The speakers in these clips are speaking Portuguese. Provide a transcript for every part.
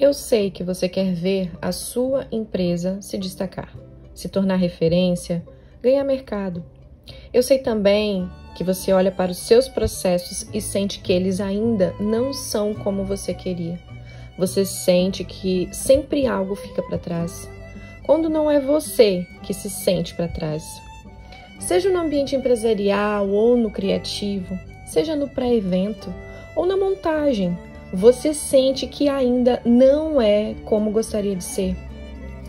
Eu sei que você quer ver a sua empresa se destacar, se tornar referência, ganhar mercado. Eu sei também que você olha para os seus processos e sente que eles ainda não são como você queria. Você sente que sempre algo fica para trás, quando não é você que se sente para trás. Seja no ambiente empresarial ou no criativo, seja no pré-evento ou na montagem, você sente que ainda não é como gostaria de ser.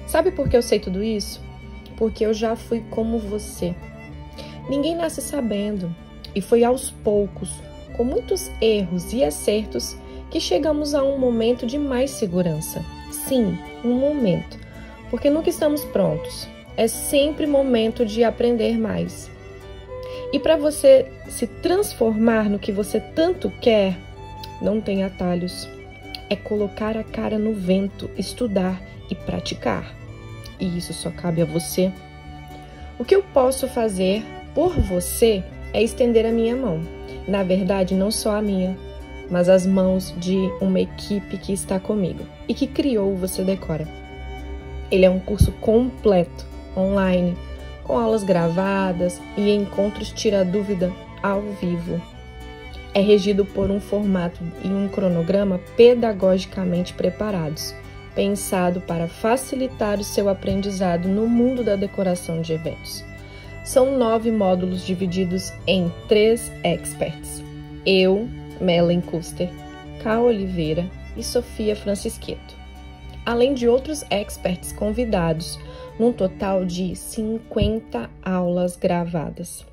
Sabe por que eu sei tudo isso? Porque eu já fui como você. Ninguém nasce sabendo, e foi aos poucos, com muitos erros e acertos, que chegamos a um momento de mais segurança. Sim, um momento, porque nunca estamos prontos. É sempre momento de aprender mais. E para você se transformar no que você tanto quer, não tem atalhos. É colocar a cara no vento, estudar e praticar. E isso só cabe a você. O que eu posso fazer por você é estender a minha mão. Na verdade, não só a minha, mas as mãos de uma equipe que está comigo e que criou Você Decora. Ele é um curso completo, online, com aulas gravadas e encontros tira dúvida ao vivo. É regido por um formato e um cronograma pedagogicamente preparados, pensado para facilitar o seu aprendizado no mundo da decoração de eventos. São nove módulos divididos em três experts: eu, Melen Custer, K. Oliveira e Sofia Francisqueto, além de outros experts convidados, num total de 50 aulas gravadas.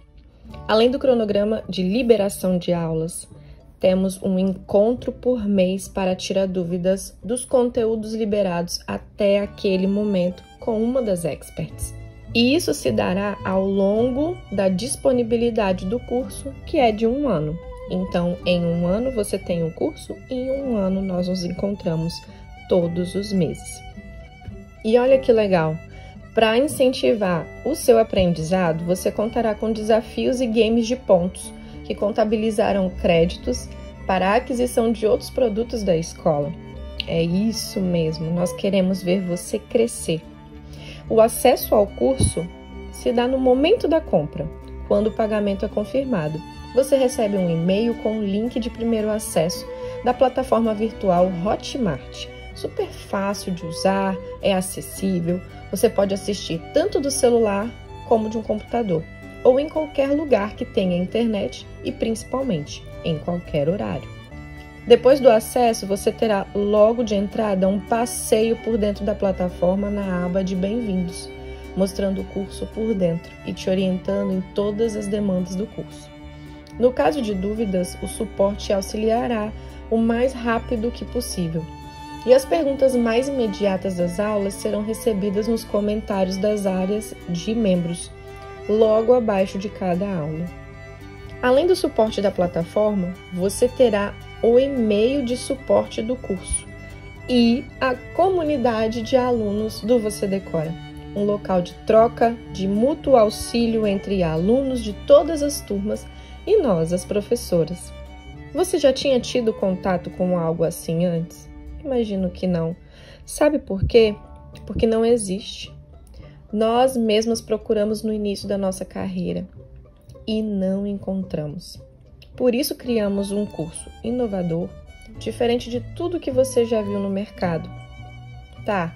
Além do cronograma de liberação de aulas, temos um encontro por mês para tirar dúvidas dos conteúdos liberados até aquele momento com uma das experts. E isso se dará ao longo da disponibilidade do curso, que é de um ano. Então, em um ano você tem um curso e em um ano nós nos encontramos todos os meses. E olha que legal! Para incentivar o seu aprendizado, você contará com desafios e games de pontos que contabilizarão créditos para a aquisição de outros produtos da escola. É isso mesmo, nós queremos ver você crescer. O acesso ao curso se dá no momento da compra, quando o pagamento é confirmado. Você recebe um e-mail com o link de primeiro acesso da plataforma virtual Hotmart. Super fácil de usar, é acessível, você pode assistir tanto do celular como de um computador, ou em qualquer lugar que tenha internet e principalmente em qualquer horário. Depois do acesso, você terá logo de entrada um passeio por dentro da plataforma na aba de Bem-vindos, mostrando o curso por dentro e te orientando em todas as demandas do curso. No caso de dúvidas, o suporte auxiliará o mais rápido que possível. E as perguntas mais imediatas das aulas serão recebidas nos comentários das áreas de membros, logo abaixo de cada aula. Além do suporte da plataforma, você terá o e-mail de suporte do curso e a comunidade de alunos do Você Decora, um local de troca, de mútuo auxílio entre alunos de todas as turmas e nós, as professoras. Você já tinha tido contato com algo assim antes? Imagino que não. Sabe por quê? Porque não existe. Nós mesmos procuramos no início da nossa carreira e não encontramos. Por isso criamos um curso inovador, diferente de tudo que você já viu no mercado. Tá,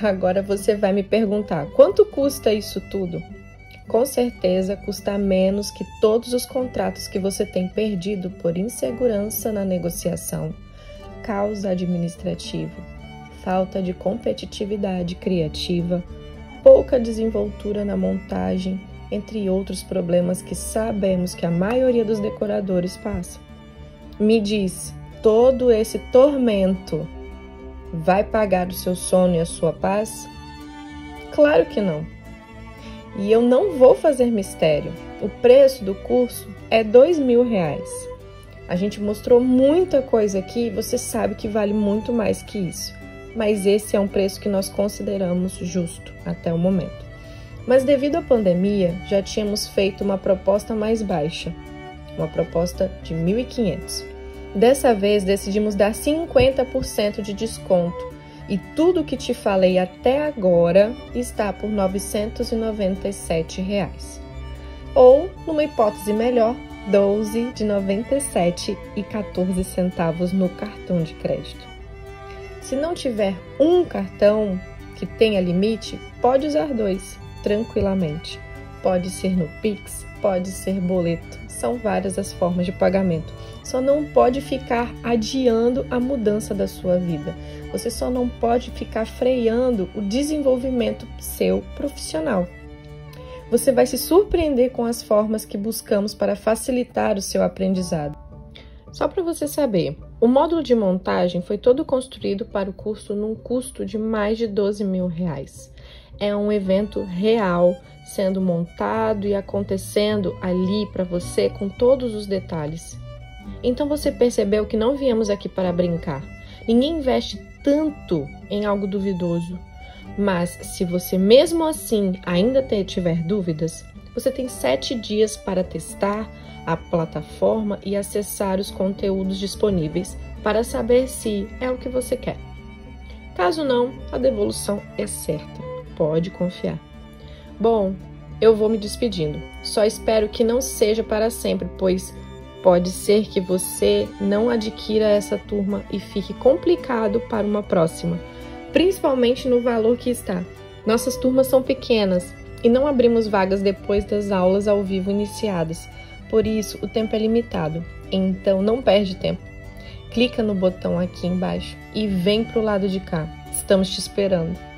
agora você vai me perguntar: quanto custa isso tudo? Com certeza custa menos que todos os contratos que você tem perdido por insegurança na negociação, causa administrativa, falta de competitividade criativa, pouca desenvoltura na montagem entre outros problemas que sabemos que a maioria dos decoradores passa. Me diz, todo esse tormento vai pagar o seu sono e a sua paz? Claro que não. E eu não vou fazer mistério. O preço do curso é dois mil reais. A gente mostrou muita coisa aqui, você sabe que vale muito mais que isso. Mas esse é um preço que nós consideramos justo até o momento. Mas devido à pandemia, já tínhamos feito uma proposta mais baixa, uma proposta de 1.500. Dessa vez decidimos dar 50% de desconto e tudo que te falei até agora está por 997 reais. Ou, numa hipótese melhor, 12 de 97 e 14 centavos no cartão de crédito. Se não tiver um cartão que tenha limite, pode usar dois, tranquilamente. Pode ser no Pix, pode ser boleto, são várias as formas de pagamento. Só não pode ficar adiando a mudança da sua vida. Você só não pode ficar freando o desenvolvimento seu profissional. Você vai se surpreender com as formas que buscamos para facilitar o seu aprendizado. Só para você saber, o módulo de montagem foi todo construído para o curso num custo de mais de 12 mil reais. É um evento real sendo montado e acontecendo ali para você com todos os detalhes. Então você percebeu que não viemos aqui para brincar. Ninguém investe tanto em algo duvidoso. Mas se você mesmo assim ainda tiver dúvidas, você tem sete dias para testar a plataforma e acessar os conteúdos disponíveis para saber se é o que você quer. Caso não, a devolução é certa. Pode confiar. Bom, eu vou me despedindo. Só espero que não seja para sempre, pois pode ser que você não adquira essa turma e fique complicado para uma próxima, principalmente no valor que está. Nossas turmas são pequenas e não abrimos vagas depois das aulas ao vivo iniciadas. Por isso, o tempo é limitado. Então, não perde tempo. Clica no botão aqui embaixo e vem para o lado de cá. Estamos te esperando.